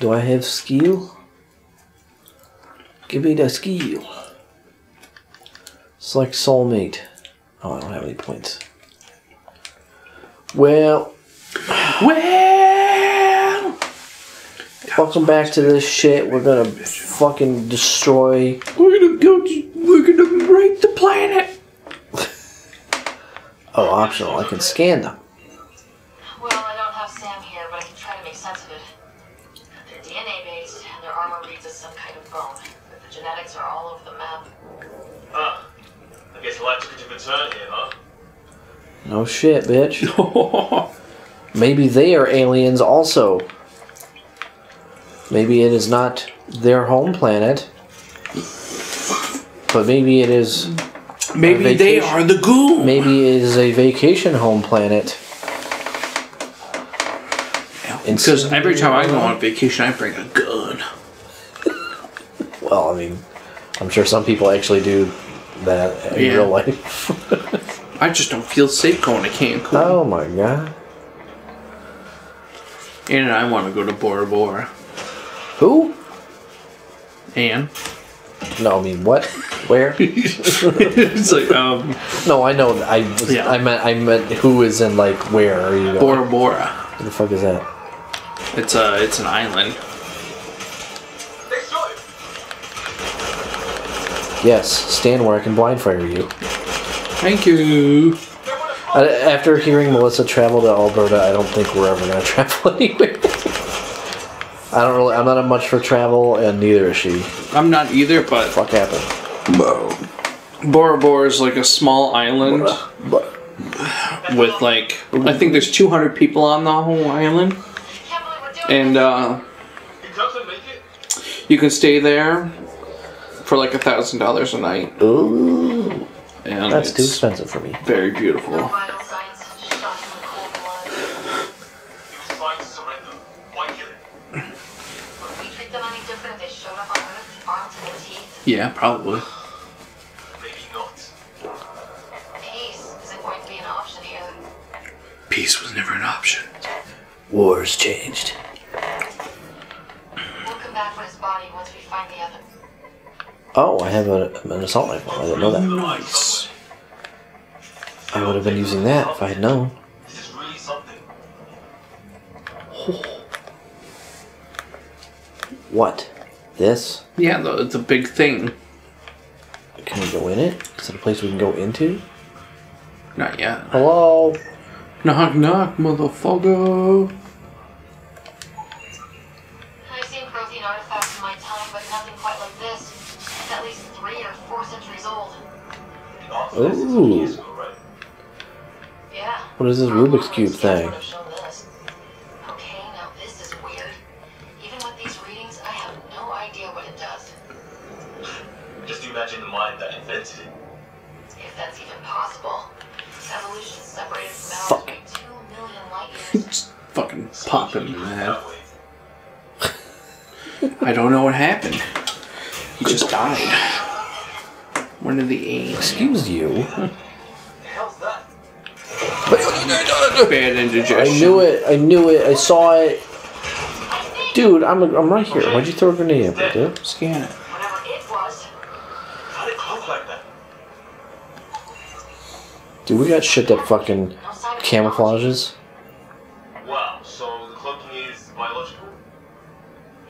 Do I have skill? Give me the skill. Select soulmate. Oh, I don't have any points. Well, Well, welcome back to this shit. We're gonna fucking destroy. we're gonna go. We're gonna break the planet. Oh, optional. I can scan them. Turn here, huh? No shit, bitch. Maybe they are aliens also. Maybe it is not their home planet. But maybe it is Maybe they are the goo. maybe it is a vacation home planet. Because every time I go on vacation, I bring a gun. Well, I mean, I'm sure some people actually do that in Yeah. real life. I just don't feel safe going to Cancun. oh my god. And I want to go to Bora Bora. Who? And No, I mean what? Where? it's like um no, I know. I was, Yeah. I meant I meant who is in like where are you going? Bora Bora. What the fuck is that? It's a it's an island. Yes, stand where I can blind fire you. Thank you. Uh, After hearing Melissa travel to Alberta, I don't think we're ever gonna travel anywhere. I don't really. I'm not much for travel, and neither is she. I'm not either, but Fuck happened. Bora Bora is like a small island But with like I think there's 200 people on the whole island, Can't believe we're doing and uh, You come to make it? you can stay there for like a thousand dollars a night, ooh, and that's too expensive for me. very beautiful. No vital signs, just shot him in cold blood. He was trying to surrender. Why kill him? Would we treat them any different if they showed up on Earth, armed to the teeth? Yeah, probably. Maybe not. Peace isn't going to be an option here. Peace was never an option. Wars changed. We'll come back for his body once we find the other. Oh, I have a, an assault rifle. I didn't know that. Nice. I would have been using that if I had known. This is really something. What? This? Yeah, it's a big thing. Can we go in it? Is it a place we can go into? Not yet. Hello? Knock knock, motherfucker. Fuck. by two million light years. Just imagine the mind that invented it. If that's even possible. Just fucking popping in the head. That way. I don't know what happened. He just died. When did the aim? Excuse you. The hell's that? Bad indigestion. I knew it. I knew it. I saw it. Dude, I'm, I'm right here. Why'd you throw a grenade at me, dude? Scan it. Whatever it was, How did it cloak like? Dude, we got shit that fucking no sign of camouflages. Wow, so the cloaking is biological?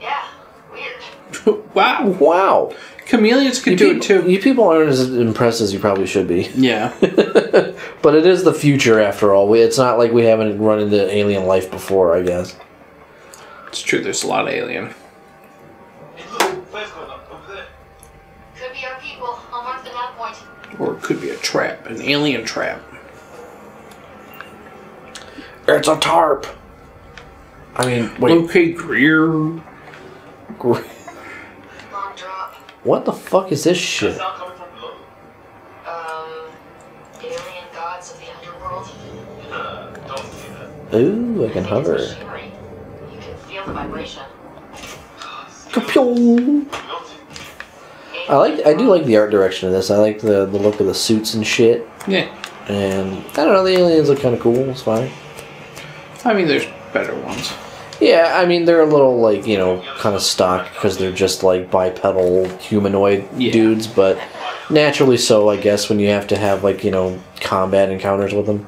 Yeah, weird. wow. Wow. Chameleons can You do it too. you people aren't as impressed as you probably should be. Yeah. but it is the future after all. It's not like we haven't run into alien life before, I guess. It's true, there's a lot of alien. Hey, look, flare's going up over there. Could be our people. I'll mark the nav point. Or it could be a trap, an alien trap. It's a tarp. I mean, wait. Okay, Greer. gr- Long drop. What the fuck is this shit? sound coming from below. Um, alien gods of the underworld. Uh, don't see that. Ooh, I can hover. machinery. You can feel the vibration. I like. I do like the art direction of this. I like the the look of the suits and shit. Yeah. And I don't know. The aliens look kind of cool. It's fine. I mean, there's better ones. Yeah, I mean they're a little like you know kind of stock because they're just like bipedal humanoid Yeah. dudes, but naturally so, I guess, when you have to have like you know combat encounters with them.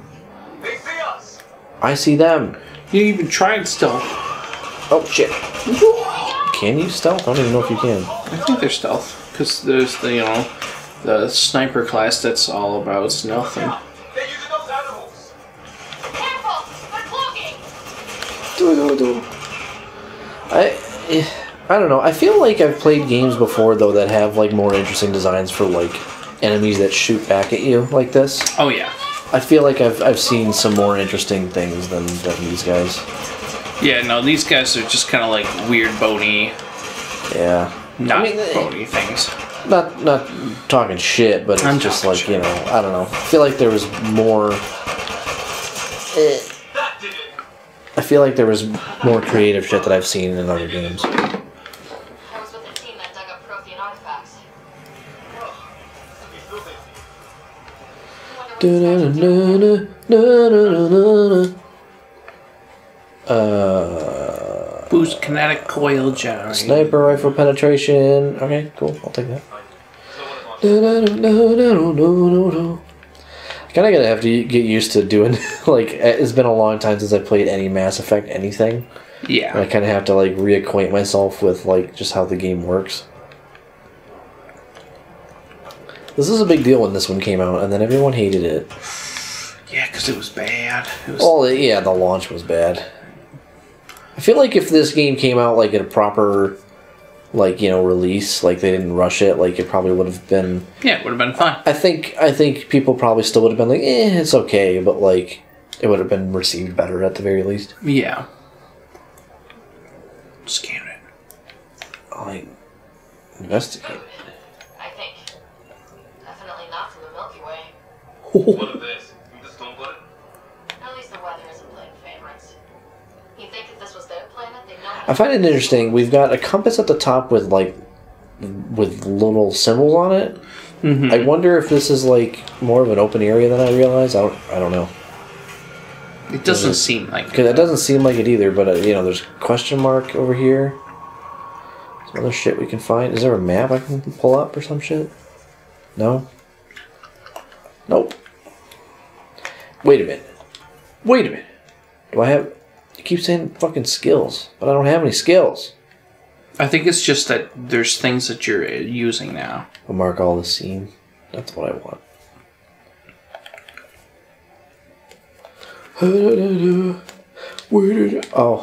They see us! I see them. You even tried stealth. Oh shit! Can you stealth? I don't even know if you can. I think they're stealth because there's the you know the sniper class that's all about stealthing. They're using those animals! Careful! They're cloaking! I, I don't know. I feel like I've played games before though that have like more interesting designs for like enemies that shoot back at you like this. Oh yeah, I feel like I've I've seen some more interesting things than than these guys. yeah. No, these guys are just kind of like weird bony, Yeah. not mean, eh, bony things. Not not talking shit, but it's I'm just like you know I don't know. I feel like there was more. eh, That did it! I feel like there was more creative shit that I've seen in other games. Uh, Boost kinetic coil gyro. sniper rifle penetration. Okay, cool. I'll take that. so what about Da-da-da-da-da-da-da-da. I kind of gonna have to get used to doing like it's been a long time since I played any Mass Effect anything. Yeah. I kind of have to like reacquaint myself with like just how the game works. This is a big deal when this one came out, and then everyone hated it. yeah, because it was bad. It was. Oh yeah, the launch was bad. I feel like if this game came out like at a proper, like you know, release, like they didn't rush it, like it probably would have been. Yeah, it would have been fun. I think I think people probably still would have been like, eh, it's okay, but like it would have been received better at the very least. Yeah. Scan it. i investigate. I think. Definitely not from the Milky Way. I find it interesting. We've got a compass at the top with like with little symbols on it. Mm-hmm. I wonder if this is like more of an open area than I realize. I don't. I don't know. It doesn't seem like. Because it doesn't seem like it either, but uh, you know, there's question mark over here. Some other shit we can find. Is there a map I can pull up or some shit? No. Nope. Wait a minute. Wait a minute. Do I have? You keep saying fucking skills, but I don't have any skills. I think it's just that there's things that you're uh, using now. I'll mark all the scene. That's what I want. Where did oh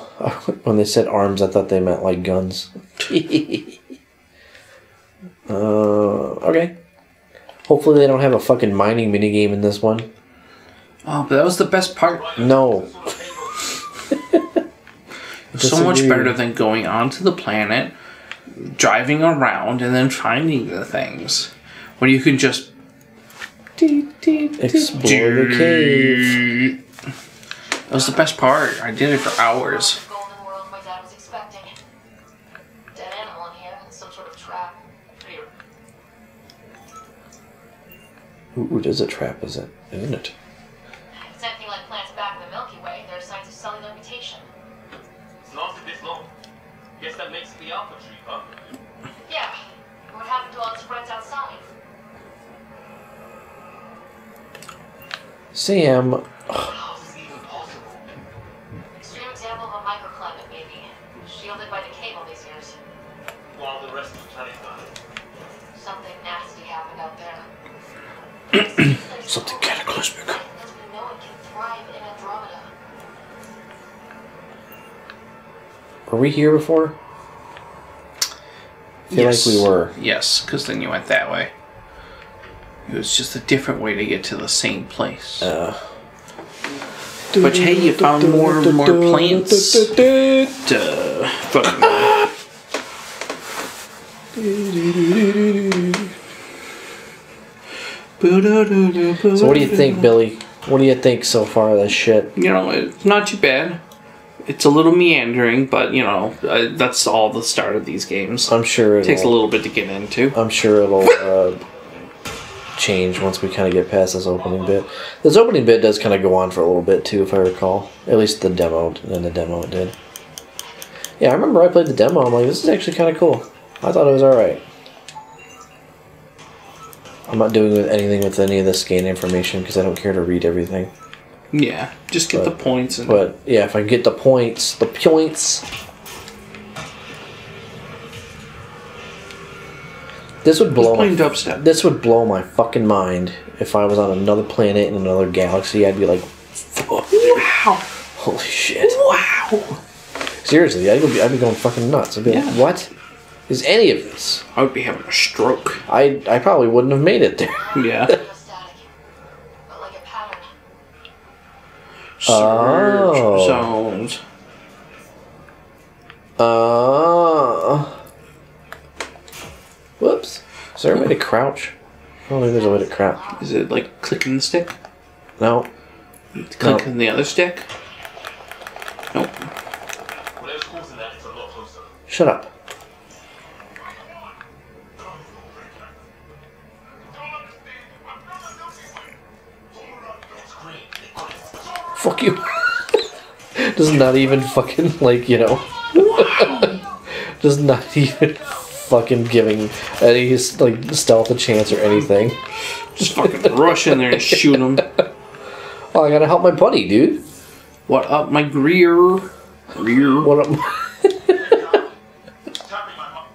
when they said arms, I thought they meant like guns. uh, okay. Hopefully they don't have a fucking mining minigame in this one. Oh, but that was the best part. No. So much Disagree. better than going onto the planet, driving around, and then finding the things. When you can just Explore the cave. That was the best part. I did it for hours. The golden world my dad was expecting. Dead animal in here, and some sort of trap. Pretty Ooh, it is a trap, is it? Isn't it? If it's anything like plants back in the Milky Way, there are signs of cellular mutation. It's lasted this long. Guess that makes it the alpha tree, huh? Yeah. What happened to all its friends outside? Sam, How is this even possible? Extreme example of a microclimate, maybe. Shielded by decay all these years. While the rest of the planet died. Something nasty happened out there. Something cataclysmic. Were we here before? feel like we were. Yes, because then you went that way. It was just a different way to get to the same place. Uh, But hey, you found more more plants. Duh. Fucking. So what do you think, Billy? What do you think so far of this shit? You know, it's not too bad. It's a little meandering, but you know, uh, that's all the start of these games. I'm sure It takes a little bit to get into. I'm sure it'll uh, change once we kind of get past this opening bit. This opening bit does kind of go on for a little bit too, if I recall. At least the demo, in the demo it did. Yeah, I remember I played the demo. I'm like, this is actually kind of cool. I thought it was alright. I'm not doing with anything with any of this game information because I don't care to read everything. Yeah, just get But- the points and But yeah, if I get the points, the points. This would blow plain my, dubstep. this would blow my fucking mind if I was on another planet in another galaxy. I'd be like, Wow! holy shit! Wow! Seriously, I'd be, I'd be going fucking nuts. I'd be Yeah. like, what is any of this? I would be having a stroke. I I probably wouldn't have made it there. Yeah. Surge Oh. zones. Uh, whoops. Is there a way to crouch? I don't think there's a way to crouch. Is it like clicking the stick? No. Clicking the other stick? Nope. Whatever's causing that, it's a lot closer. Shut up. Fuck you. Does not even fucking like you know. Does not even fucking giving any like stealth a chance or anything. Just fucking rush in there and shoot him. Oh, I gotta help my buddy, dude. What up, my Greer? Greer. What up? Tapping my mom.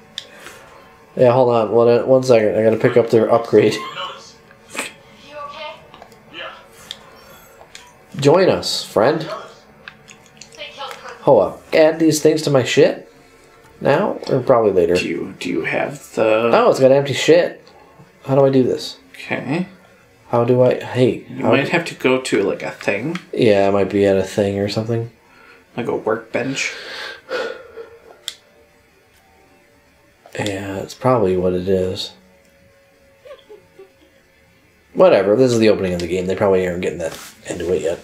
yeah, hold on. One, one second. I gotta pick up their upgrade. Join us, friend. They killed Kirk. Hold up. Add these things to my shit? Now? Or probably later? Do you do you have the? Oh, it's got empty shit. How do I do this? Okay. How do I? Hey, You might have to go to like a thing, yeah, I might be at a thing or something. like a workbench. Yeah, it's probably what it is. Whatever. This is the opening of the game. They probably aren't getting that into it yet.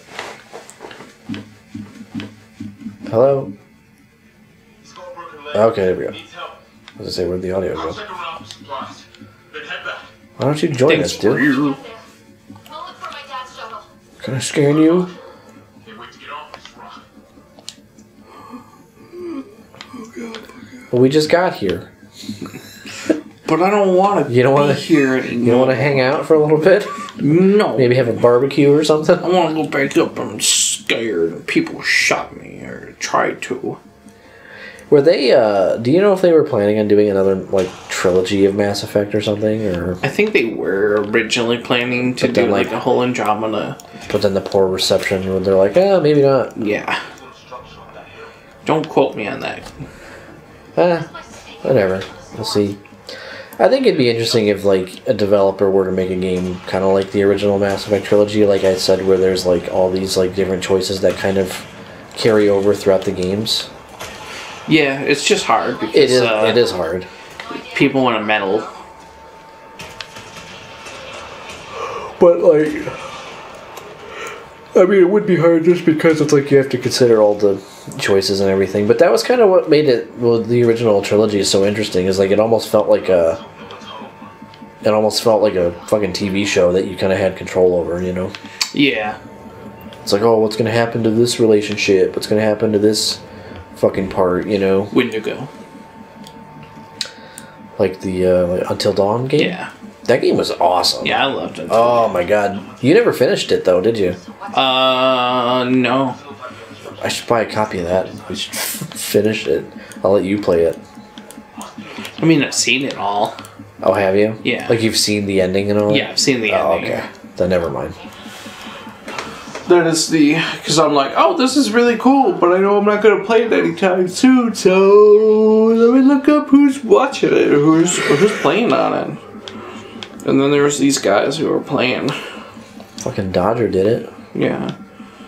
Hello. He's got a broken leg. Okay, there we go. Needs. I was gonna say where'd the audio go? check around for supplies. Then head back. Why don't you join Thanks, us, dude? Greer. Get there. We'll look for my dad's shuttle. Can I scan you? Can't wait to get off. Well, we just got here. But I don't want to. You don't wanna- be here anymore. You don't want to hang out for a little bit? No. Maybe have a barbecue or something? I want to go back up. I'm scared. People shot me or tried to. Were they, uh, do you know if they were planning on doing another, like, trilogy of Mass Effect or something? Or, I think they were originally planning to do like like- a whole Andromeda. but then the poor reception, when they're like, ah, maybe not. Yeah. Little structure on that hill. Don't quote me on that. Ah, whatever. We'll see. I think it'd be interesting if, like, a developer were to make a game kind of like the original Mass Effect trilogy, like I said, where there's, like, all these, like, different choices that kind of carry over throughout the games. Yeah, it's just hard because It is, uh, it is hard. people want to meddle. But like, I mean, it would be hard just because it's like you have to consider all the choices and everything. But that was kind of what made it well the original trilogy is so interesting. Is like it almost felt like a, it almost felt like a fucking TV show that you kind of had control over. You know, Yeah. it's like oh, what's gonna happen to this relationship? What's gonna happen to this fucking part? You know, Wendigo. like the uh, like Until Dawn game. Yeah. That game was awesome. Yeah, I loved it. Oh my god, you never finished it though, did you? Uh, no. I should buy a copy of that. We should finish it. I'll let you play it. I mean, I've seen it all. Oh, have you? Yeah. Like you've seen the ending and all. Yeah, I've seen the ending. Oh, ending. okay. Then never mind. That is the because I'm like, oh, this is really cool, but I know I'm not gonna play it anytime soon. So let me look up who's watching it, who's or who's playing on it. And then there's these guys who are playing. Fucking Dodger did it. Yeah,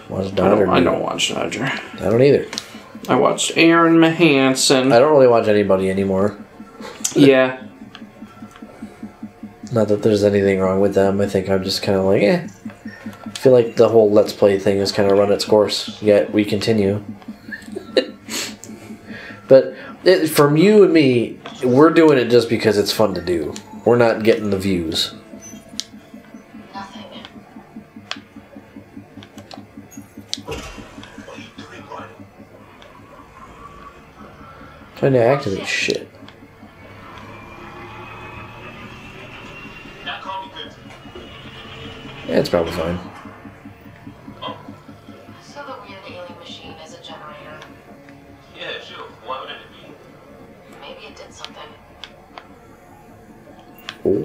Why does I Dodger? don't, I do don't watch Dodger. I don't either. I watched Aaron Mahanson. I don't really watch anybody anymore. Yeah, Not that there's anything wrong with them. I think I'm just kind of like, eh. I feel like the whole Let's Play thing has kind of run its course. Yet we continue. but it, from you and me, we're doing it just because it's fun to do. We're not getting the views. Nothing. What are you doing, Ryan? Trying to activate shit. That can't be good. Yeah, it's probably fine. Same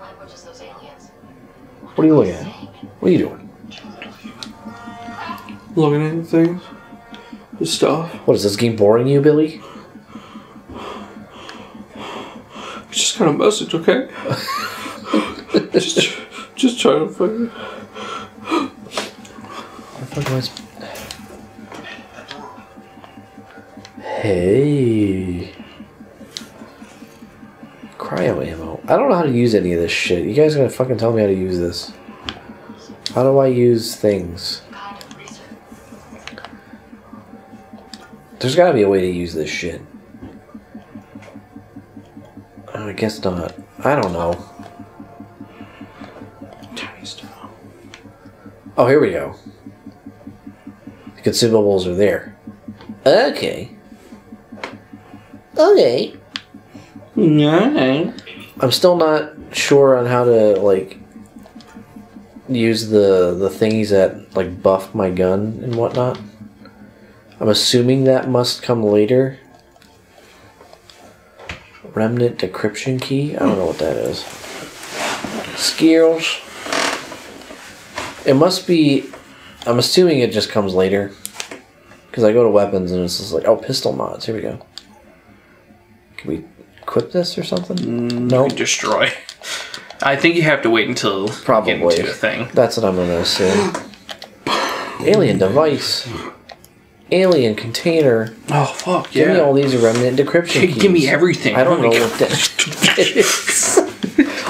language as those aliens. What are you looking at? What are you doing? Looking at things. The stuff. What is this game boring you, Billy? It's just kind of message, okay? just, just trying to find Where the fuck am Hey. Cryo ammo. I don't know how to use any of this shit. You guys are gonna fucking tell me how to use this. How do I use things? There's gotta be a way to use this shit. I guess not. I don't know. Oh, here we go. The consumables are there. Okay. Okay. Yeah. I'm still not sure on how to like use the the thingies that like buff my gun and whatnot. I'm assuming that must come later. Remnant decryption key? I don't know what that is. Skills. It must be. I'm assuming it just comes later. Because I go to weapons and it's just like, oh, pistol mods. Here we go. Can we equip this or something? Mm, no. no. Destroy. I think you have to wait until Probably. get into a thing. That's what I'm gonna assume. Alien device. Alien container. Oh fuck Give me yeah! all these remnant decryption keys. give me everything. I don't know what that is.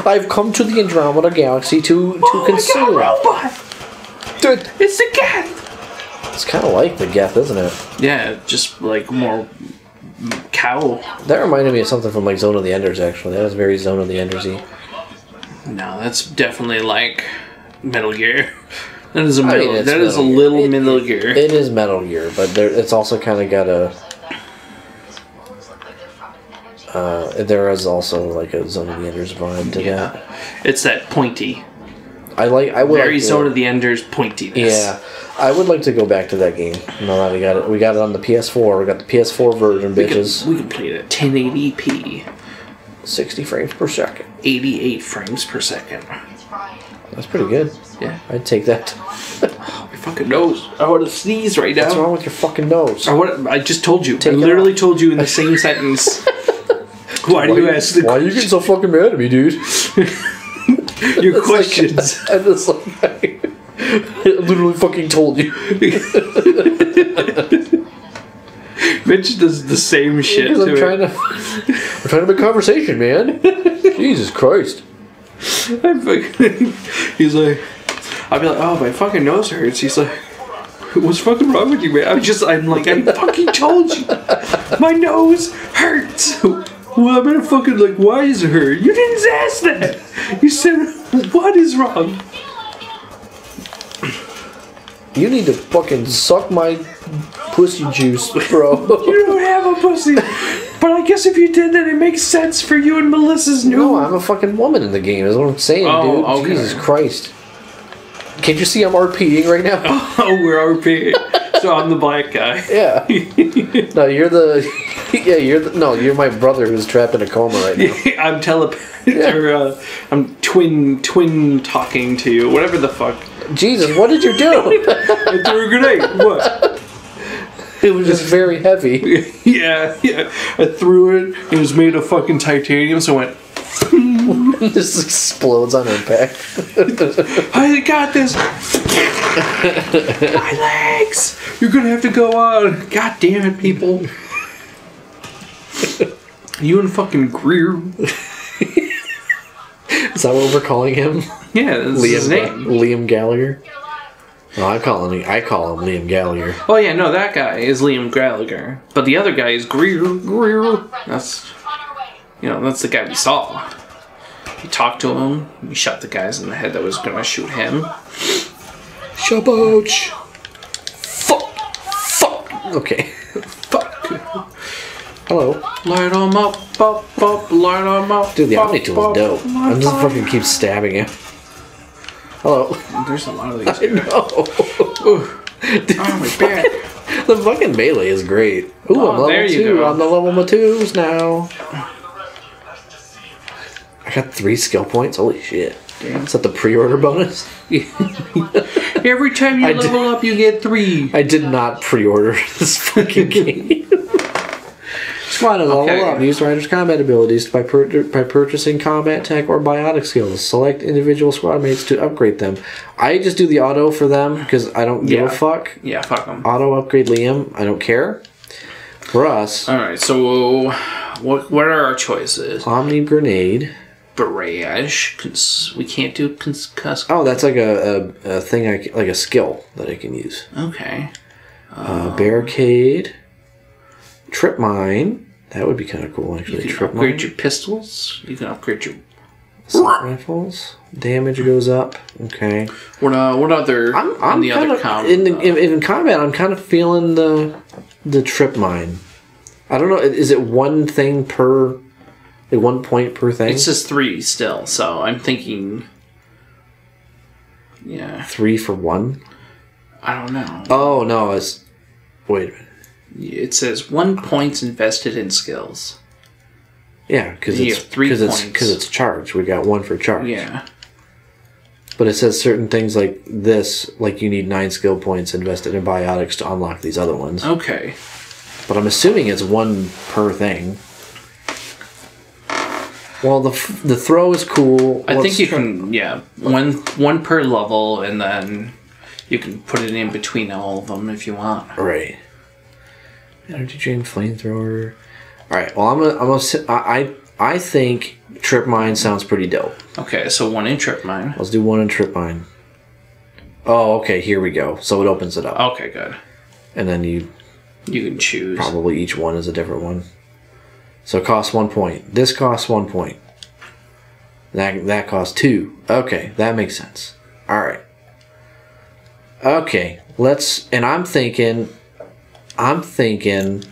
I've come to the Andromeda Galaxy to to Oh my consume. God, robot! Dude, It's the cat. it's kind of like the Geth, isn't it? Yeah, just like more cow. That reminded me of something from like Zone of the Enders. Actually, that was very Zone of the Endersy. No, that's definitely like Metal Gear. That is a I mean, metal. that is a little It- Metal Gear. It is Metal Gear, but there, it's also kind of got a. These wolves look like they're from an energy. Uh, there is also like a Zone of the Enders vibe to yeah, that. it's that pointy, I like. I would very like to- Zone of the Enders pointiness. Yeah, I would like to go back to that game. Now that we got it, we got it on the PS4. We got the PS4 version, we can, bitches. we can play it at 1080p, Sixty frames per second. 88 frames per second. That's pretty good. Yeah, I'd take that. my fucking nose. I want to sneeze right now. What's wrong with your fucking nose? I want. I just told you. Take I literally told you in the same sentence. Why do you ask the, Why are you getting so fucking mad at me, dude? your It's like- questions? I just like I literally fucking told you. Mitch does the same shit to I'm it. trying to, I'm trying to make conversation, man. Jesus Christ. Fucking, he's like, I'll be like, oh, my fucking nose hurts. He's like, what's fucking wrong with you, man? I'm just, I'm like, I fucking told you, my nose hurts. Well, I'm gonna fucking like, why is it hurt? You didn't ask that. You said, what is wrong? You need to fucking suck my pussy juice, bro. You don't have a pussy. But I guess if you did, then it makes sense for you and Melissa's new. No, I'm a fucking woman in the game. Is what I'm saying, Oh, dude. okay. Jesus Christ. Can't you see I'm RPing right now? Oh, we're RP. So I'm the black guy. Yeah. no, you're the. Yeah, you're the. No, you're my brother who's trapped in a coma right now. I'm telepath. or, uh, I'm twin twin talking to you. Whatever the fuck. Jesus, what did you do? I threw a grenade. What? it was just very heavy. yeah, yeah. I threw it. It was made of fucking titanium, so I went. It just explodes on impact. I got this. My legs. You're gonna have to go on. God damn it, people. You and fucking Greer. Is that what we're calling him? Yeah, that's his Liam, name. Liam Gallagher. No, I call him. I call him Liam Gallagher. Oh yeah, no, that guy is Liam Gallagher, but the other guy is Greer. Greer. That's On our way. you know that's the guy we saw. You talked to him. You shot the guys in the head that was gonna shoot him. Shabooch. Okay. Fuck. Hello. Light Light 'em up, up, up, light 'em up. Dude, the up, Omni tool is dope. I'm just fucking keep stabbing you. Hello. There's a lot of these. I know. Oh, my back. The fucking melee is great. Ooh, Oh, I'm level there you two. go. I'm the level my twos now. I got three skill points. Holy shit. Damn. Is that the pre-order bonus? Every time you I did- level up, you get three. I did not pre-order this fucking game. Squad is level Okay. up. Use Ryder's combat abilities by, pur- by purchasing combat tech or biotic skills. Select individual squad mates to upgrade them. I just do the auto for them because I don't give Yeah. a fuck. Yeah, fuck them. Auto upgrade Liam. I don't care. For us, All right, so what what are our choices? Omni Grenade. Barrage. Cons- we can't do concuss. Oh, that's like a, a, a thing, I, like a skill that I can use. Okay. Uh, barricade. Trip mine. That would be kind of cool, actually. You can Trip upgrade mine. your pistols. You can upgrade your. Assault rifles. Damage goes up. Okay. What uh? What other? I'm, on I'm the kind other of in, the, uh, in in combat. I'm kind of feeling the the trip mine. I don't know. Is it one thing per, like one point per thing? It says three still, so I'm thinking. Yeah, three for one. I don't know. Oh no! It's wait a minute. It says one points invested in skills. Yeah, because it's three because it's points. because it's charge. We got one for charge. Yeah. But it says certain things like this, like you need nine skill points invested in biotics to unlock these other ones. Okay. But I'm assuming it's one per thing. Well, the f- the throw is cool. I Let's think you try- can. Yeah, one one per level, and then you can put it in between all of them if you want. Right. Energy drain flamethrower. All right. Well, I'm gonna. I'm gonna. sit- I. I I think trip mine sounds pretty dope. Okay, so one in trip mine. Let's do one in trip mine. Oh, okay. Here we go. So it opens it up, Okay, good. and then you You can choose. probably each one is a different one. So it costs one point. This costs one point. That that costs two. Okay, that makes sense. All right. Okay, let's. And I'm thinking, I'm thinking,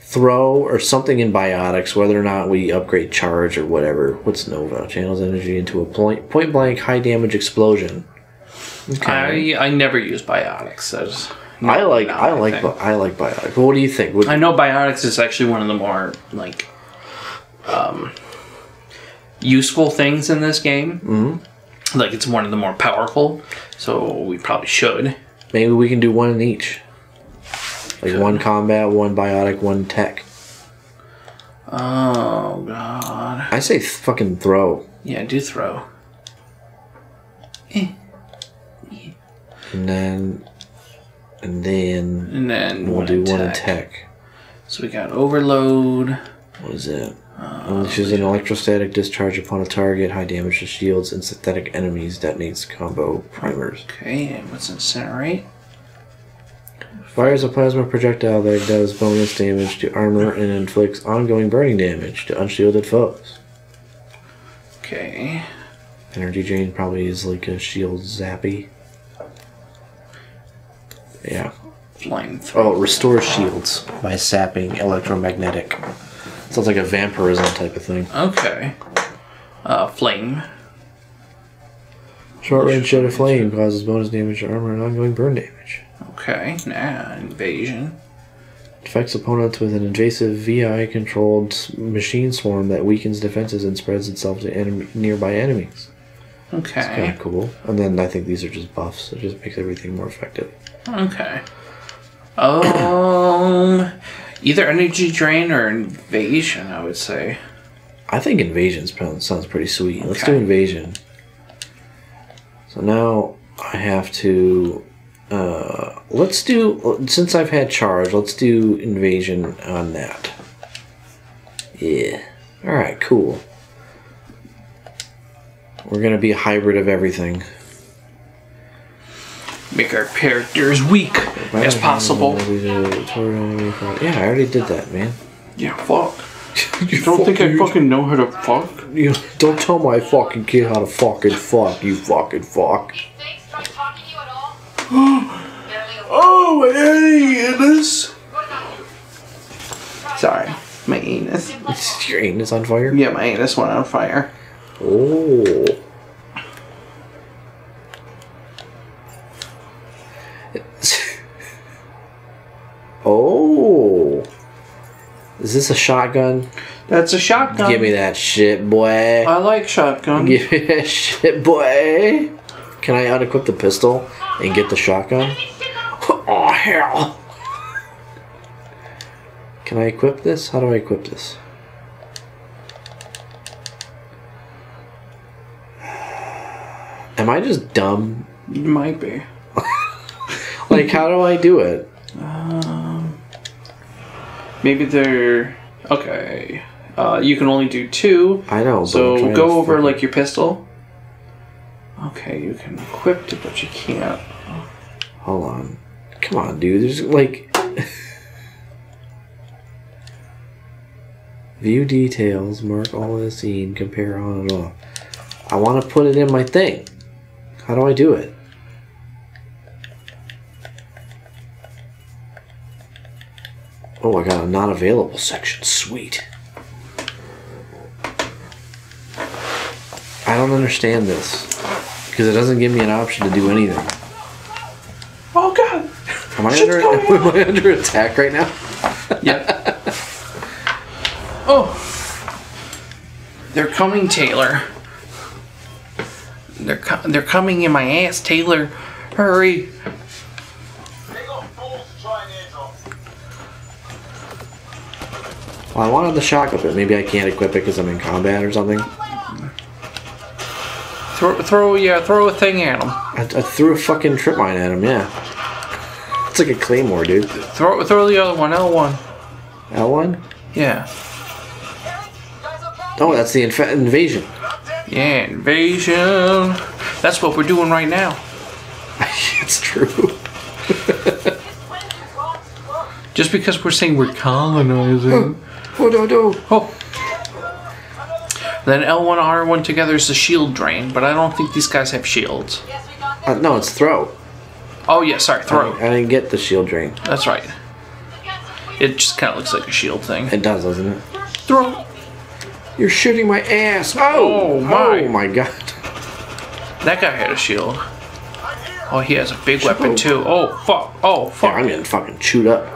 throw or something in biotics. Whether or not we upgrade charge or whatever. What's Nova? Channels energy into a point point blank high damage explosion. Okay. I I never use biotics. I like I like bi- I like biotics. What do you think? Would, I know biotics is actually one of the more like um, useful things in this game. Mm-hmm. Like it's one of the more powerful, so we probably should. Maybe we can do one in each. Like one combat, one biotic, one tech. Oh god. I say fucking throw. Yeah, do throw. And then and then And then we'll one do in one tech. So we got overload. What is it? Uh, Unleashes an electrostatic discharge upon a target, high damage to shields and synthetic enemies, detonates combo primers. Okay, and what's incinerate? Fires a plasma projectile that does bonus damage to armor and inflicts ongoing burning damage to unshielded foes. Okay. Energy drain probably is like a shield zappy. Yeah. Flamethrower. Oh, it restores shields by sapping electromagnetic. Sounds like a vampirism type of thing. Okay. Uh, flame. Short range shed of flame causes bonus damage to armor and ongoing burn damage. Okay. Nah, invasion. Affects opponents with an invasive VI controlled machine swarm that weakens defenses and spreads itself to enemy, nearby enemies. Kind Okay. of cool. And then I think these are just buffs. It just makes everything more effective. Okay. Um, either energy drain or invasion, I would say. I think invasion sounds pretty sweet. Let's do invasion. So now I have to. Uh, let's do since I've had charge. Let's do invasion on that. Yeah. All right. Cool. We're gonna be a hybrid of everything. Make our characters weak as possible. Yeah, I already did that, man. Yeah, fuck. You Don't think I fucking know how to fuck? You don't tell my fucking kid how to fucking fuck. You fucking fuck. Did Thanks try talking to you at all? Barely a word. Oh, Eddie, in this? Sorry, my anus. Your anus on fire? Yeah, my anus went on fire. Oh. oh. Is this a shotgun? That's a shotgun. Give me that shit, boy. I like shotgun. Give me that shit, boy. Can I unequip the pistol and get the shotgun? Oh, hell. Can I equip this? How do I equip this? Am I just dumb? You might be. Like, how do I do it? Um, Maybe they're okay. Uh, you can only do two. I know. So go over like your pistol. Okay, you can equip it, but you can't. Hold on. Come on, dude. There's like. View details, mark all of the scene, compare on and off. I want to put it in my thing. How do I do it? Oh, I got a not available section. Sweet. I don't understand this. Because it doesn't give me an option to do anything. Oh God! Am I, under, am I under attack right now? Yep. oh, they're coming, Taylor. They're coming in my ass, Taylor. Hurry! They got to try and airdrop. Well, I wanted the shotgun, but maybe I can't equip it because I'm in combat or something. Throw throw yeah throw a thing at them. I, I threw a fucking trip mine at him, yeah. It's like a claymore, dude. Throw throw the other one. L one. L1? Yeah. Oh, that's the inf- invasion. Yeah. Invasion. That's what we're doing right now. it's true. Just because we're saying we're colonizing. Oh, no, no. Oh. Then L1 R1 together is the shield drain, but I don't think these guys have shields. Yes, we got Uh, no, it's throw. Oh yeah, sorry, throw. I didn't get the shield drain. That's right. It just kind of looks like a shield thing. It does, doesn't it? Throw. You're shooting my ass. Oh, Oh, my. Oh, my God. That guy had a shield. Oh, he has a big weapon too. Oh fuck. Oh fuck. Yeah. I'm getting fucking chewed up.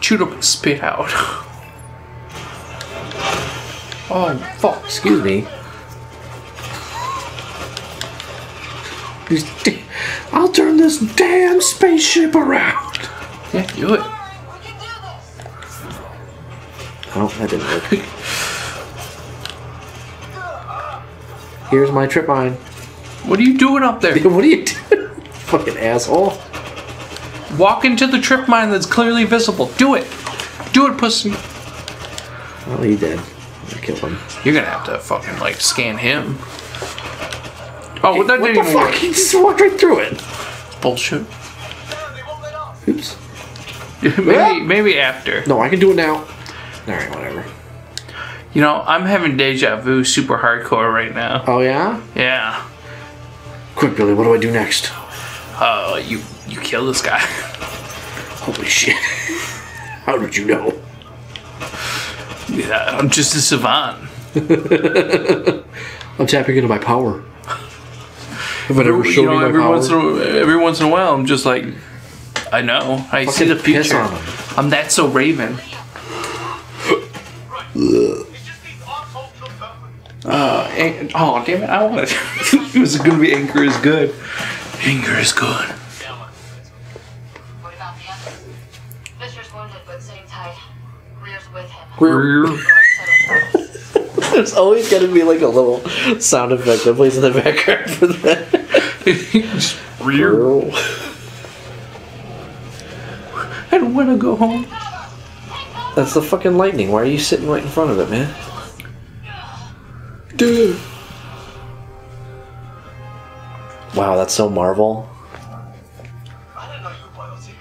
Chewed up and spit out. Oh fuck. Excuse me. I'll turn this damn spaceship around. Yeah, do it. We do this. Oh, that didn't work. Here's my trip mine. What are you doing up there? What are you doing? Fucking asshole. Walk into the trip mine that's clearly visible. Do it. Do it, pussy. Well, he did. I killed him. You're gonna have to fucking like scan him. Oh, well, that what didn't the fuck? work. He just walked right through it. Bullshit. They won't let up. Oops. maybe, maybe after. No, I can do it now. Alright, whatever. You know, I'm having deja vu super hardcore right now. Oh, yeah? Yeah. Quick, Billy, what do I do next? Uh, you you kill this guy. Holy shit. How did you know? yeah, I'm just a savant. I'm tapping into my power. Have I ever You know, my every power? once in a, every once in a while, I'm just like, I know, I see Fucking the piss future. on him. I'm that so Raven. Uh, an- oh damn it! I want it. it was gonna be anger is good. Anger is good. What about the others? Fisher's wounded, but sitting tight. Greer's with him. Rear. So I settled down. There's always gonna be like a little sound effect that plays in the background for that. Rear. I don't want to go home. That's the fucking lightning. Why are you sitting right in front of it, man? Dude. Wow, that's so Marvel. I didn't know you biotic.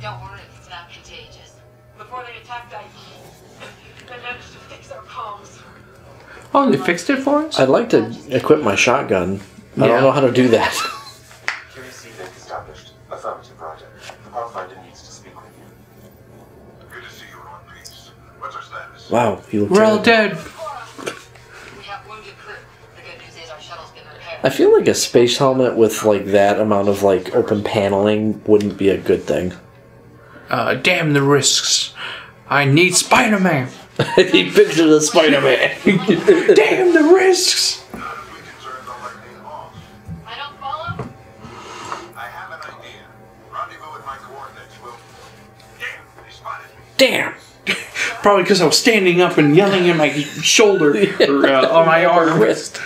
Don't worry, it's not contagious. Before they attacked, I, I managed to fix our comms. Oh, they fixed it for us. I'd like to equip my shotgun. I Yeah. don't know how to do that. QEC link established. Affirmative, Roger. The Pathfinder needs to speak with you. Good to see you, RP. Wow, you look We're all dead. We have wounded crew. The good news is our shuttle's been repaired. I feel like a space helmet with like that amount of like open paneling wouldn't be a good thing. Uh, damn the risks. I need Spider Man. he pictured a Spider-Man. damn the risks. I don't follow. I have an idea. Rendezvous with my coordinates. Damn, they spotted me. Damn. Probably because I was standing up and yelling at my shoulder or uh, on my arm. Wrist.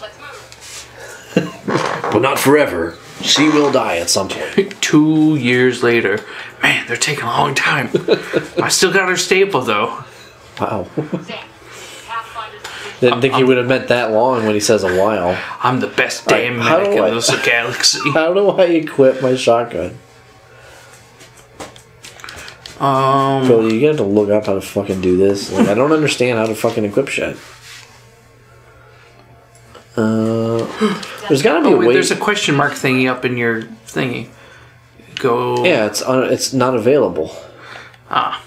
Let's move. But not forever. She will die at some point. Two years later, man, they're taking a long time. I still got her staple though. Wow. Sam, Pathfinder's Didn't think he would have meant that long when he says a while. I'm the best damn how medic in I- this galaxy. How do I equip my shotgun? Um, Phil, you have to look up how to fucking do this. Like, I don't understand how to fucking equip shit. Uh, there's gotta be oh, a wait, way. there's a question mark thingy up in your thingy. Go. yeah, it's un, it's not available. Ah.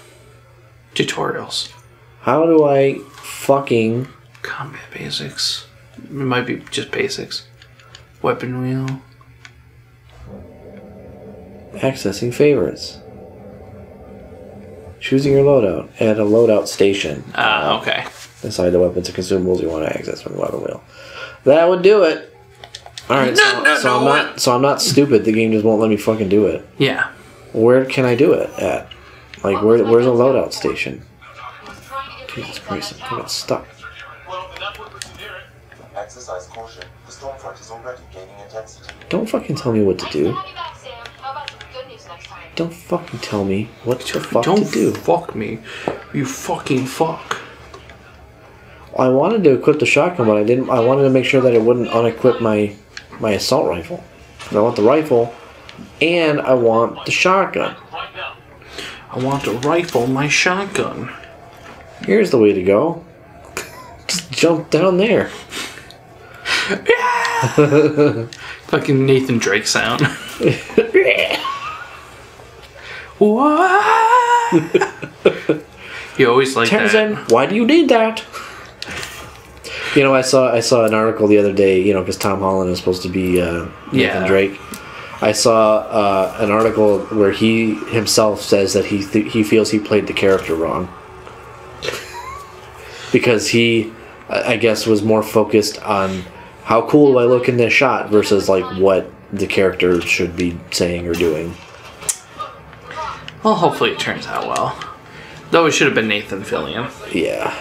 Tutorials. How do I fucking Combat basics. It might be just basics. Weapon wheel. accessing favorites? Choosing your loadout. Add a loadout station. Ah, okay. Decide the weapons and consumables you want to access from the weapon wheel. That would do it. All right, so, No, no, I'm no, not so I'm not stupid. The game just won't let me fucking do it. Yeah. Where can I do it at? Like where where's a loadout station? He was trying to Jesus Christ, I'm tower. fucking stuck. Well, the network was near it. Exercise caution. The storm front is already gaining intensity. Don't fucking tell me what to do. have you back, Sam. How about some good news next time? Don't fucking tell me what to fuck Don't to do. fuck me. You fucking fuck. I wanted to equip the shotgun, but I didn't. I wanted to make sure that it wouldn't unequip my my assault rifle. I want the rifle, and I want the shotgun. I want to rifle my shotgun. Here's the way to go. Just jump down there. Fucking Nathan Drake sound. what? you always like Tarzan, that. why do you need that? You know, I saw I saw an article the other day. You know, because Tom Holland is supposed to be uh, Nathan Yeah. Drake. I saw uh, an article where he himself says that he th- he feels he played the character wrong because he, I I guess, was more focused on how cool do I look in this shot versus like what the character should be saying or doing. Well, hopefully it turns out well. Though it should have been Nathan Fillion. Yeah.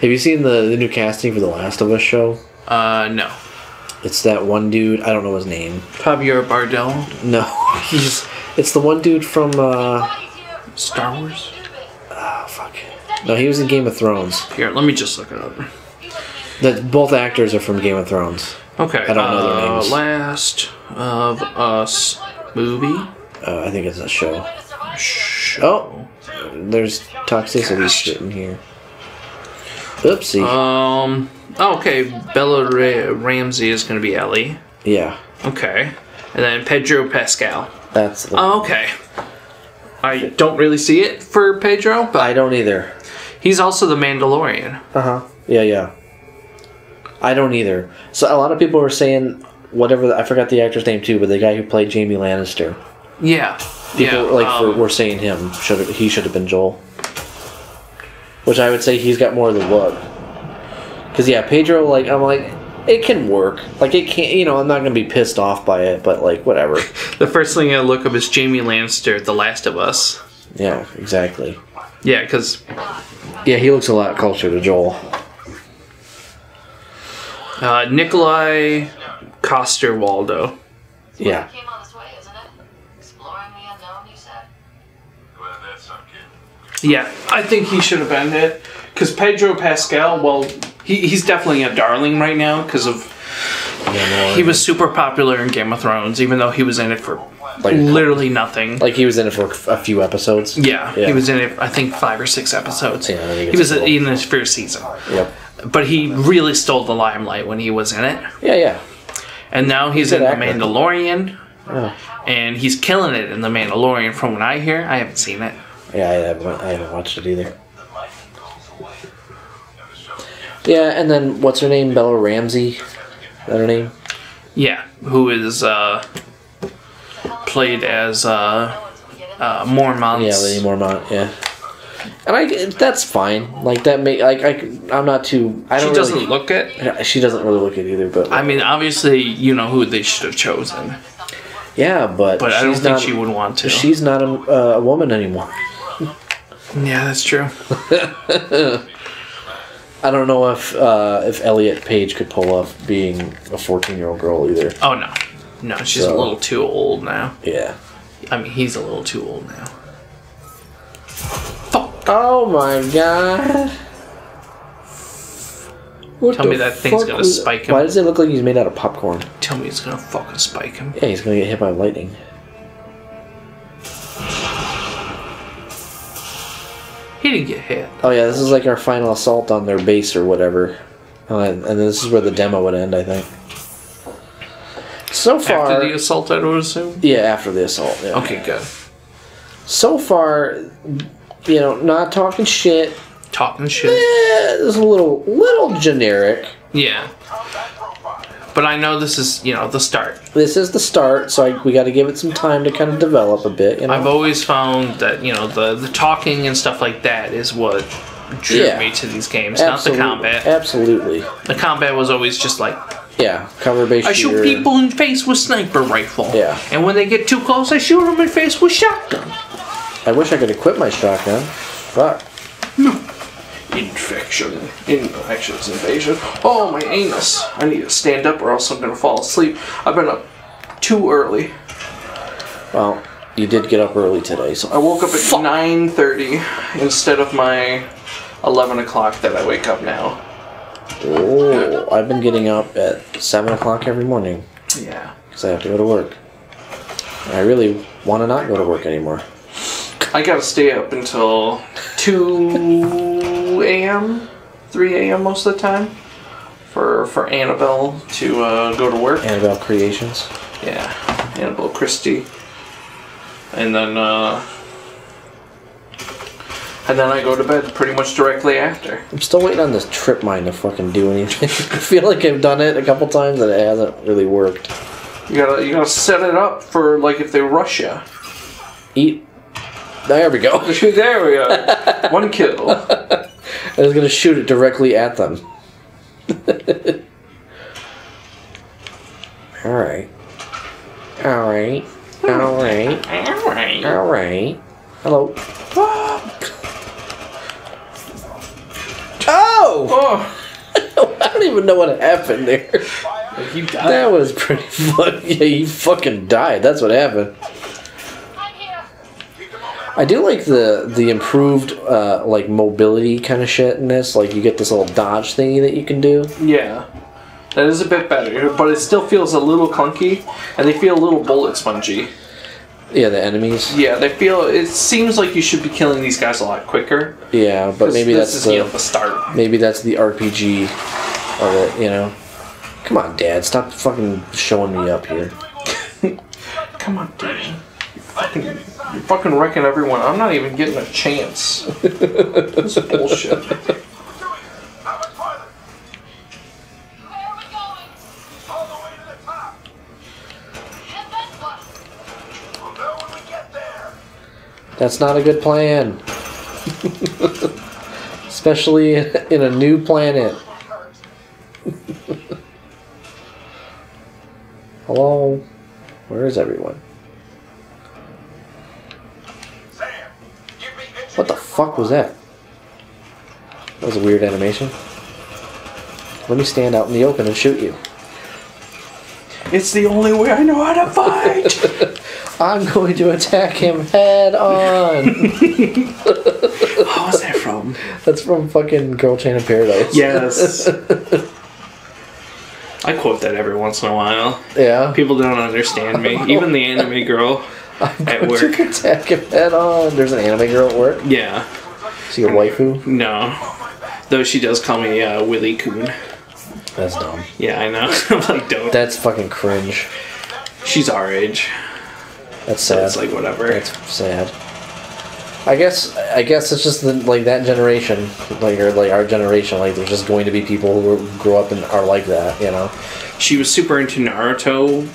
Have you seen the, the new casting for the Last of Us show? Uh, no. It's that one dude. I don't know his name. Javier Bardem, No, he's. It's the one dude from. uh Star Wars. did you do this? Oh fuck. No, he was in Game of Thrones. Here, let me just look it up. That both actors are from Game of Thrones. Okay. I don't know their uh, names. Last of Us movie. Uh, I think it's a show. Way to survive here. Sh- Oh, there's toxicity shit in here. Oopsie. Um. oh, okay. Bella Ra- Ramsey is going to be Ellie. yeah, Okay. And then Pedro Pascal. that's. The, Oh, okay. I don't really see it for Pedro, but I don't either. he's also the Mandalorian. Uh huh. Yeah, yeah. I don't either. So a lot of people were saying whatever. The, I forgot the actor's name too, but the guy who played Jaime Lannister. Yeah. People yeah. like um, for, were saying him should have he should have been Joel. Which I would say he's got more of the look. Cause yeah, Pedro like I'm like it can work. Like it can't you know I'm not gonna be pissed off by it, but like whatever. the first thing I look up is Jaime Lannister, The Last of Us. yeah, exactly. Yeah, because Yeah, he looks a lot closer to Joel. uh, Nikolai Coster Waldo. Yeah. Yeah, I think he should have been it. Because Pedro Pascal, well, he, he's definitely a darling right now because of he was super popular in Game of Thrones, even though he was in it for Like- literally nothing. Like he was in it for a few episodes. Yeah, Yeah. he was in it. I think five or six episodes. Yeah, I think he was cool. in his first season, Yep. but he really stole the limelight when he was in it. Yeah, yeah. And now he's Good in The. Mandalorian. And he's killing it in The Mandalorian. From what I hear, I haven't seen it. Yeah, I haven't, I haven't watched it either. Yeah, and then what's her name? Bella Ramsey. Is that her name? Yeah, who is uh, played as uh, uh, Mormont's. Yeah, Lady Mormont. Yeah. And I, that's fine. Like that, make like I, I'm not too. I She don't doesn't really, look it. She doesn't really look it either, but I mean, obviously, you know who they should have chosen, yeah, but but I don't she's think not, she would want to. She's not a, uh, a woman anymore. Yeah, that's true. I don't know if uh, if Elliot Page could pull off being a 14 year old girl either. Oh no, no, she's a little too old now. Yeah. I mean, he's a little too old now. Oh my god. What Tell me the that thing's fuck gonna spike him. Why does it look like he's made out of popcorn? Tell me it's gonna fucking spike him. Yeah, he's gonna get hit by lightning. He didn't get hit. Oh yeah, this is like our final assault on their base or whatever. Uh, and this is where the demo would end, I think. So far, After the assault, I would assume. yeah, after the assault. Yeah. Okay, good. So far, you know, not talking shit. Talking shit. Eh, it's a little, little generic. Yeah. But I know this is, you know, the start. This is the start, so I, we got to give it some time to kind of develop a bit. You know? I've always found that, you know, the, the talking and stuff like that is what drew Yeah. me to these games, not the combat. Absolutely. The combat was always just like, Yeah, cover based I shoot people in the face with sniper rifle. Yeah. And when they get too close, I shoot them in the face with shotgun. I wish I could equip my shotgun. Fuck. Infection. Infections, invasion. Oh, my anus. I need to stand up or else I'm going to fall asleep. I've been up too early. Well, you did get up early today, so I woke up at 9.30 instead of my 11 o'clock that I wake up now. Oh, I've been getting up at seven o'clock every morning Yeah. because I have to go to work. I really want to not go to work anymore. I gotta stay up until 2 a.m., 3 a.m. most of the time for for Annabelle to uh, go to work. Annabelle Creations. Yeah, Annabelle Christie. And then, uh, and then I go to bed pretty much directly after. I'm still waiting on this trip mine to fucking do anything. I feel like I've done it a couple times and it hasn't really worked. You gotta, you gotta set it up for like if they rush you. Eat. There we go. there we go. One kill. I was gonna shoot it directly at them. Alright. Alright. Alright. Alright. Alright. Hello. Oh! Oh, I don't even know what happened there. you died. That was pretty fun. Yeah, you fucking died. That's what happened. I do like the the improved uh, like mobility kind of shit in this. Like you get this little dodge thingy that you can do. Yeah. That is a bit better, but it still feels a little clunky, and they feel a little bullet spongy. Yeah, the enemies. Yeah, they feel. It seems like you should be killing these guys a lot quicker. Yeah, but maybe this that's is you know the the start. maybe that's the RPG of it. You know. Come on, Dad. Stop fucking showing me up here. Come on, dude. You fucking, you're fucking wrecking everyone. I'm not even getting a chance. this is bullshit. Have a toilet. Where are we going? All the way to the top. And then what? We'll know when we get there. That's not a good plan. Especially in a new planet. Hello? Where is everyone? Sam, give me What the fuck was that? That was a weird animation. Let me stand out in the open and shoot you. It's the only way I know how to fight. I'm going to attack him head on. How's that from? That's from fucking Girl Chain of Paradise. Yes. I quote that every once in a while. Yeah. People don't understand me. Even the anime girl at Going work. to attack him head on. There's an anime girl at work. Yeah. See a waifu? No. Though she does call me uh, Willie Coon. That's dumb. Yeah, I know. I'm like, don't. That's fucking cringe. She's our age. That's So sad. it's like whatever. That's sad. I guess I guess it's just the, like that generation, like or like our generation. Like there's just going to be people who grow up and are like that, you know. she was super into Naruto,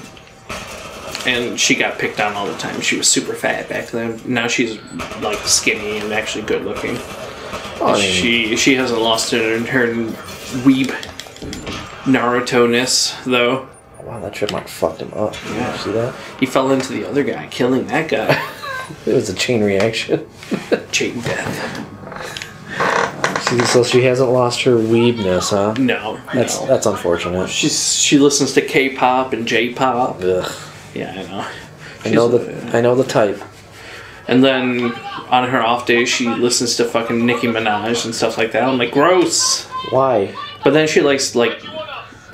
and she got picked on all the time. She was super fat back then. Now she's like skinny and actually good looking. Oh, I mean, she she hasn't lost her her weeb Naruto ness though. wow, that trip might fucked him up. Yeah. You see that? He fell into the other guy, killing that guy. It was a chain reaction. Chain death. See, so she hasn't lost her weebness, huh? No, That's no. that's unfortunate. She's she listens to K-pop and J-pop. Ugh. Yeah, I know. I know the I know the type. And then on her off days, she listens to fucking Nicki Minaj and stuff like that. I'm like, gross. Why? But then she likes like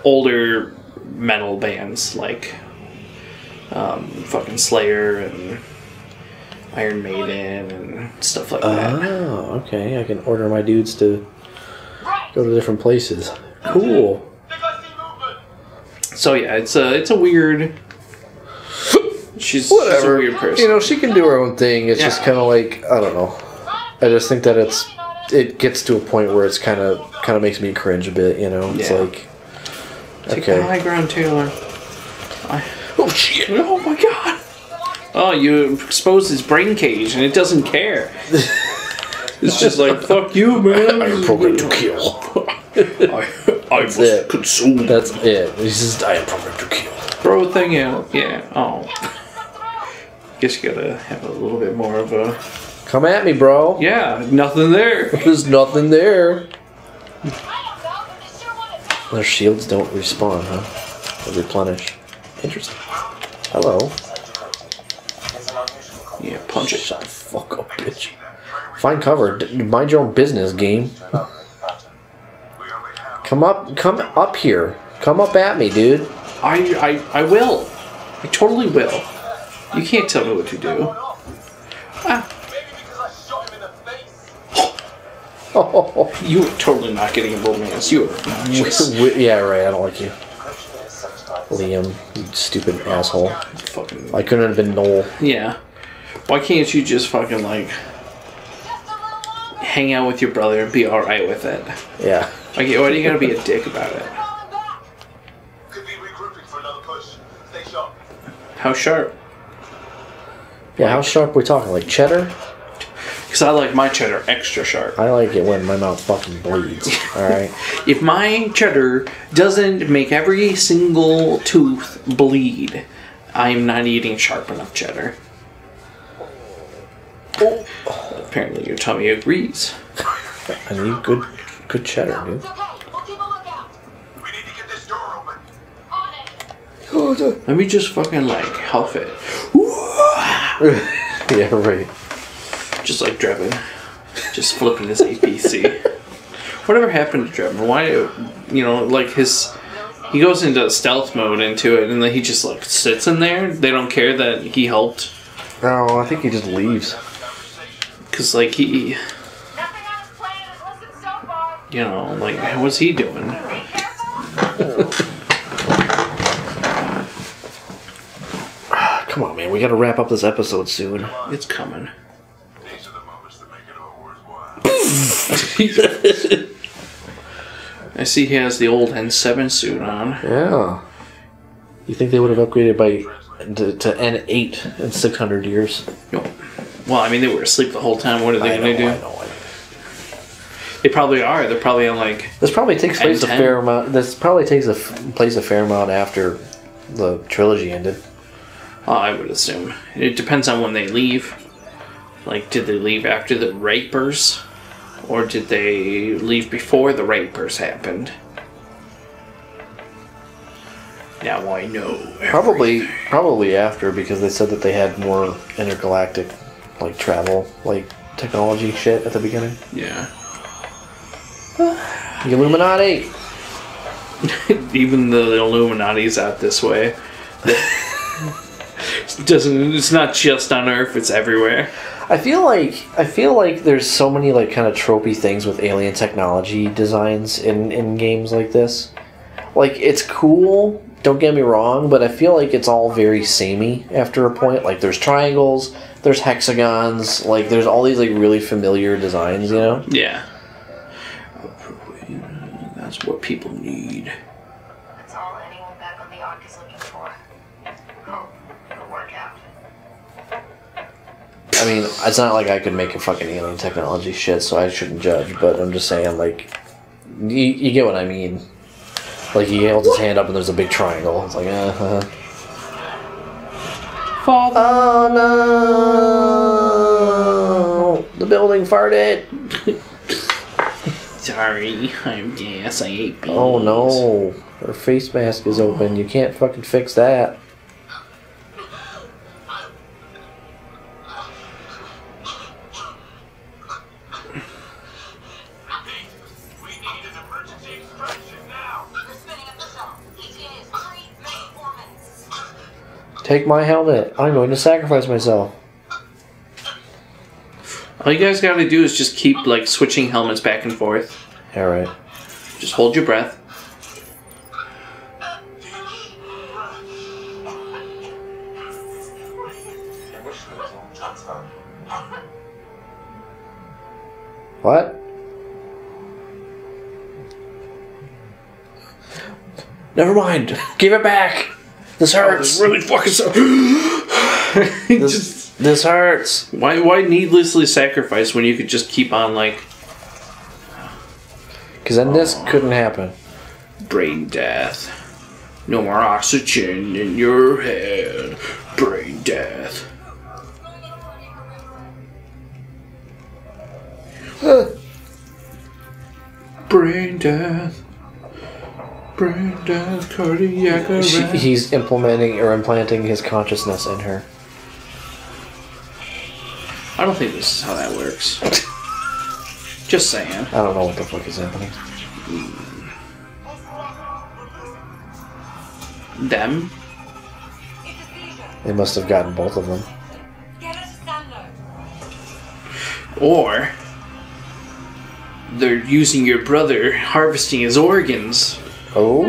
older metal bands like um, fucking Slayer and Iron Maiden and stuff like that. Oh, okay. I can order my dudes to go to different places. Cool. Think I see movement. So yeah, it's a it's a weird. She's, she's a weird person. You know, she can do her own thing. It's just kind of like I don't know. I just think that it's it gets to a point where it's kind of kind of makes me cringe a bit. You know, it's Yeah. like Take the okay. high ground, Taylor. Oh shit! Oh my god! Oh, you exposed his brain cage and it doesn't care. It's just like fuck you, man. I am programmed to kill. I, I was it. consumed. That's it. He's just I am programmed to kill. Throw a thing out. Yeah. Oh. Guess you gotta have a little bit more of a. Come at me, bro. Yeah, nothing there. There's nothing there. I don't know, but they sure want to know. Their shields don't respawn, huh? They replenish. Interesting. Hello. It's an unusual call. Yeah, punch it. Shut the fuck up, bitch. Find cover. D- Mind your own business, game. We only have Come up, come up here. Come up at me, dude. I, I, I will. I totally will. You can't tell me what to do. Ah, Maybe because I shot him in the face. Oh, you are totally not getting a romance. You are obnoxious. yeah, right. I don't like you, Encryption is subscribed. Liam. You stupid asshole. Fucking I couldn't have been Noel. yeah. Why can't you just fucking like Just a little longer. hang out with your brother and be all right with it? Yeah. Like, why do you gotta be a dick about it? How back. could be regrouping for another push. Stay sharp. How sharp? Yeah. How sharp we talking? Like cheddar? Because I like my cheddar extra sharp. I like it when my mouth fucking bleeds. All right. If my cheddar doesn't make every single tooth bleed, I am not eating sharp enough cheddar. Oh. Apparently, your tummy agrees. I need good, good cheddar, dude. It's okay. We'll keep a lookout. We need to get this door open. On it. Let me just fucking like huff it. yeah, right. Just like Drebin. Just flipping his APC. Whatever happened to Drebin? Why, you know, like his. He goes into stealth mode into it and then he just like sits in there. They don't care that he helped. No, I think he just leaves. Because, like, he. Nothing on his plan is so far. You know, like, what's he doing? Come on, man. We got to wrap up this episode soon. It's coming. These are the moments that make it all worthwhile. I see he has the old N7 suit on. Yeah. You think they would have upgraded by to, to N8 in 600 years? Nope. Well, I mean, they were asleep the whole time. What are they I going to do? know, I know, I know. They probably are. They're probably on, like, This probably takes place a N10. fair amount. This probably takes a f- place a fair amount after the trilogy ended. Oh, I would assume. It depends on when they leave. Like, did they leave after the Reapers? Or did they leave before the Reapers happened? Now I know. Probably, probably after because they said that they had more intergalactic, like travel, like technology shit at the beginning. Yeah. The Illuminati. Even the Illuminati's out this way. it doesn't. It's not just on Earth. It's everywhere. I feel like I feel like there's so many like kind of tropey things with alien technology designs in in games like this. Like it's cool, don't get me wrong, but I feel like it's all very samey after a point. Like there's triangles, there's hexagons, like there's all these like really familiar designs, you know? Yeah. That's what people need. That's all anyone back on the Ark is looking for. Hope it'll work out. I mean, it's not like I could make a fucking alien technology shit, so I shouldn't judge, but I'm just saying, like, you, you get what I mean. Like, he holds his hand up and there's a big triangle. It's like, uh huh. Father. Oh no! The building farted! Sorry, I'm yes, I ate beans. Oh no! Her face mask is open. You can't fucking fix that. Take my helmet. I'm going to sacrifice myself. All you guys gotta do is just keep like switching helmets back and forth. Alright. Just hold your breath. Initial zone transfer. What? Never mind. Give it back. This hurts. really fucking so. This, Just- this hurts. why why needlessly sacrifice when you could just keep on like Because then this couldn't happen. brain death? No more oxygen in your head. Brain death. Brain death. Brain death, cardiac She, arrest. he's implementing or implanting his consciousness in her. I don't think this is how that works. Just saying. I don't know what the fuck is happening. Them? They must have gotten both of them. Get us to Sandler. Or they're using your brother, harvesting his organs. Oh.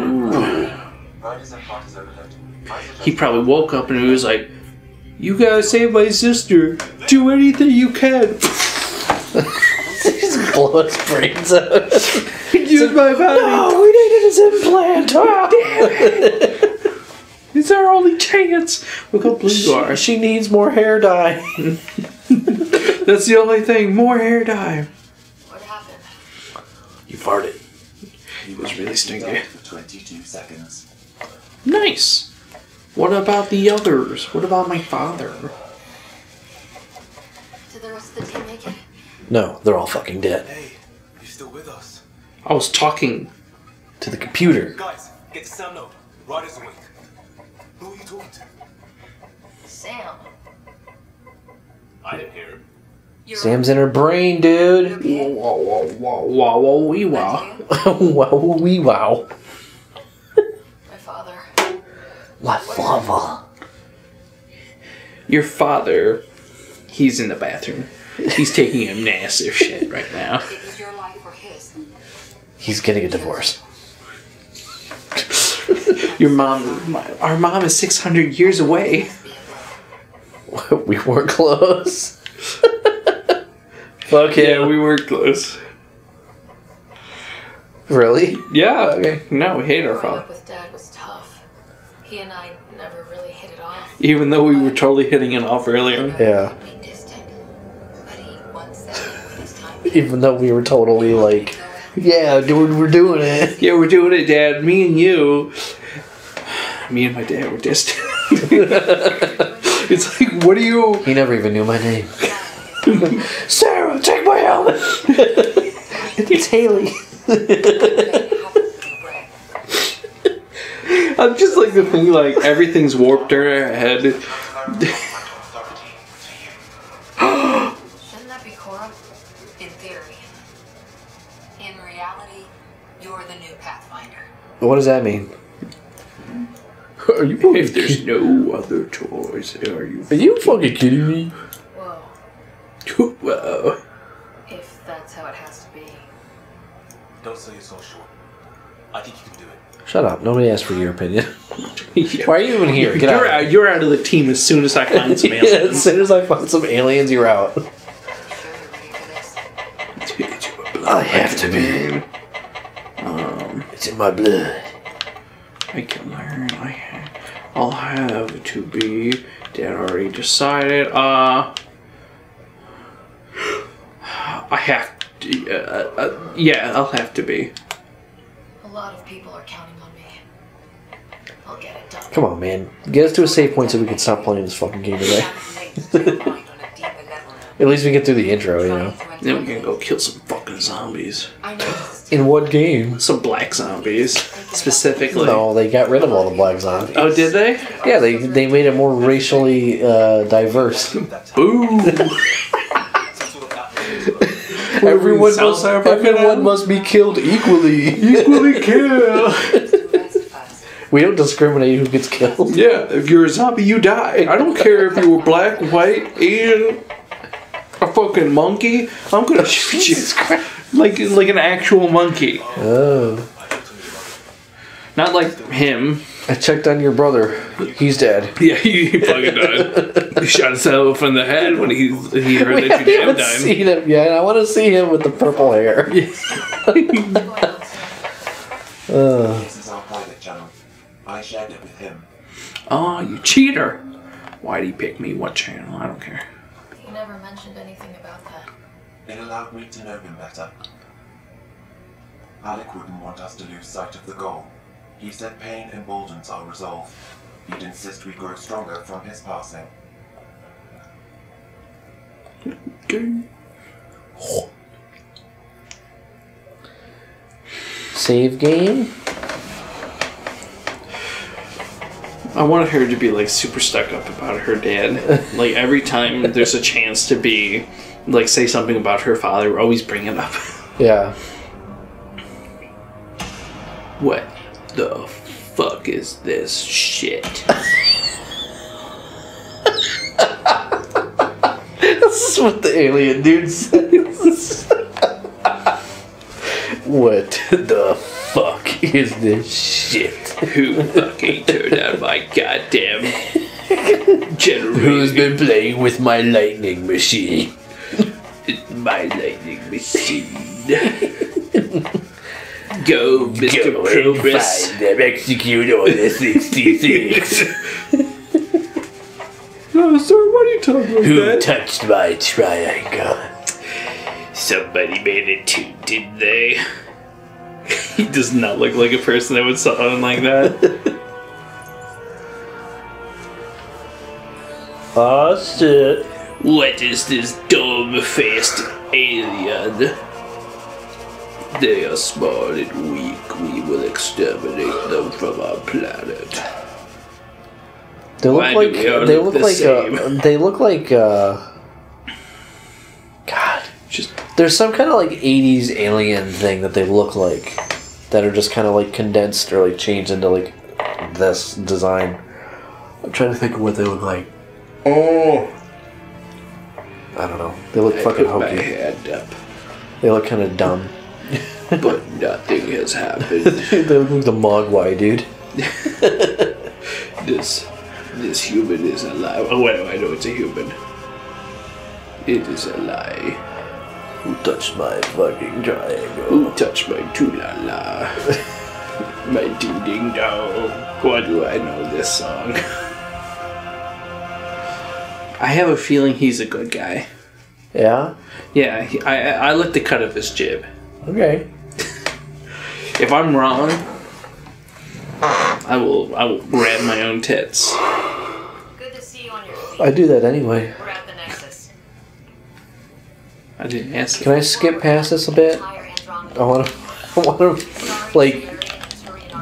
Riders and parties overhead. I suggest He probably woke up and he was like, You gotta save my sister. Do anything you can. Just blow his brains out. Use my body. oh, we needed his implant. Ah. It's our only chance. Look how blue you are. she needs more hair dye. That's the only thing. More hair dye. What happened? You farted. You was really must stinky. for 22 seconds. Nice. What about the others? What about my father? Did the rest of the team make it? No, they're all fucking dead. Hey, you still with us? I was talking. To the computer. Guys, get to sound node. Ryder's awake. Who are you talking to? Sam. I didn't hear him. You're Sam's in her brain, dude. okay? Wah wah wah wah wah wee wah. wow, wee wow. My father. La fava. Your father, he's in the bathroom. He's taking a massive shit right now. It your life or his. He's getting a divorce. Your mom, my, our mom is 600 years away. we were close. Fuck Yeah, him. we were close. Really? Yeah, Okay. No, we hate our Growing father. up with dad was tough. He and I never really hit it off. Even though we were totally hitting it off earlier. Yeah. Be distant. But he once said when his time Even though we were totally like, yeah, dude, we're doing it. Yeah, we're doing it, Dad. Me and you. Me and my dad were distant. it's like, what are you? He never even knew my name. Sarah, take my helmet. it's Haley. I'm just like the thing, like everything's warped in our head. Shouldn't that be Cora? In theory. In reality, you're the new Pathfinder. What does that mean? Are you fucking If there's no other choice, are you? Are you fucking kidding me? Whoa. Whoa. If that's how it has to be. Don't sell yourself short. I think you can do it. Shut up. Nobody asked for your opinion. Why are you even here? Get you're out. out. You're out of the team as soon as I find some Yeah, aliens. as soon as I find some aliens, you're out. Sure you're ready for this. I have to be. Um, it's in my blood. I can learn. I I'll have to be. Dad already decided. Uh, I have to. Uh, uh, yeah, I'll have to be. A lot of people are counting on me. I'll get it done. Come on, man. Get us to a safe point so we can stop playing this fucking game today. At least we get through the intro, you know. Then we can go kill some fucking zombies. I know this is In what game? Some black zombies, specifically. No, they got rid of all the black zombies. Oh, did they? Yeah, they they made it more racially uh, diverse. Boo! everyone must everyone must be killed equally. Equally killed. we don't discriminate who gets killed. Yeah, if you're a zombie, you die. I don't care if you were black, white, Asian, a fucking monkey. I'm gonna shoot you like like an actual monkey, Oh, not like him. I checked on your brother. He's dead. Yeah, he fucking died. He shot himself in the head when he he heard We that haven't your dad even died. seen him yet. I want to see him with the purple hair. Uh, This is our private channel. I shared it with him. Oh, you cheater! Why'd he pick me? What channel? I don't care. He never mentioned anything about that. It allowed me to know him better. Alec wouldn't want us to lose sight of the goal. He said pain emboldens our resolve. He'd insist we grow stronger from his passing. Okay. save game. I wanted her to be like super stuck up about her dad. like every time there's a chance to be like say something about her father, we always bring it up. Yeah. What the fuck is this shit? This is what the alien dude says. what the fuck is this shit? Who fucking turned on my goddamn generator? Who's been playing with my lightning machine? my lightning machine? Go, Mr. Progress. them, execute Order 66. No, sir, what are you talking about? Who touched my triangle? Somebody made it too, didn't they? he does not look like a person that would sound like that. Oh shit. what is this dumb-faced alien? They are small and weak. We will exterminate them from our planet. They look Why like they look the like uh, they look like uh God. Just There's some kind of like 80s alien thing that they look like that are just kind of like condensed or like changed into like this design. I'm trying to think of what they look like. oh, I don't know. They look I fucking put my hokey. hand up, They look kind of dumb. but nothing has happened. they look like the Mogwai dude. this this human is alive. Oh, wait, I know it's a human. It is a lie. Who touched my fucking triangle? Who touched my tulala? my ding ding dong. Why do I know this song? I have a feeling he's a good guy. Yeah. Yeah, he, I I I like the cut of his jib. Okay. If I'm wrong, I will I will grab my own tits. Good to see you on your feet. I do that anyway. We're at the Nexus. I didn't ask. Can I skip past this a bit? I want to. I want to, like,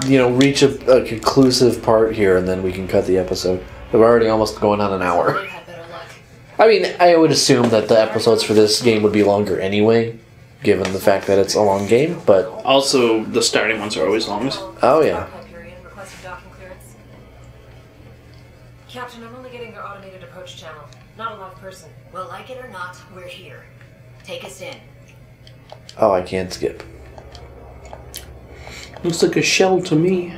you know, reach a, a conclusive part here, and then we can cut the episode. We're already almost going on an hour. They've had better luck. I mean, I would assume that the episodes for this game would be longer anyway, given the fact that it's a long game. But Also, the starting ones are always longest. Oh, yeah. Hyperion requesting docking clearance. Captain, I'm only getting your automated approach channel. Not a live person. Well, like it or not, we're here. Take us in. oh, I can't skip. Looks like a shell to me.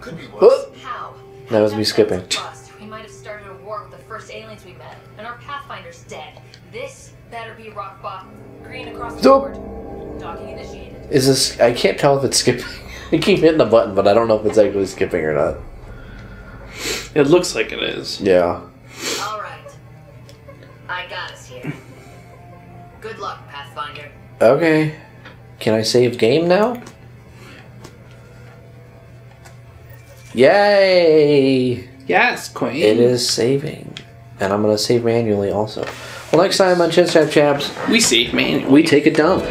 Could be worse. How? That was me skipping. bust. We might have started a war with the first aliens we met, and our Pathfinder's dead. This better be rock bottom. Green across the So- board. Docking initiated. is this? I can't tell if it's skipping. I keep hitting the button, but I don't know if it's actually skipping or not. It looks like it is. Yeah. All right. I got us here. Good luck, Pathfinder. Okay. Can I save game now? Yay! Yes, Queen. It is saving. And I'm gonna save manually also. Well, next time on Chinstrap Chaps, We see, man. we take a dump.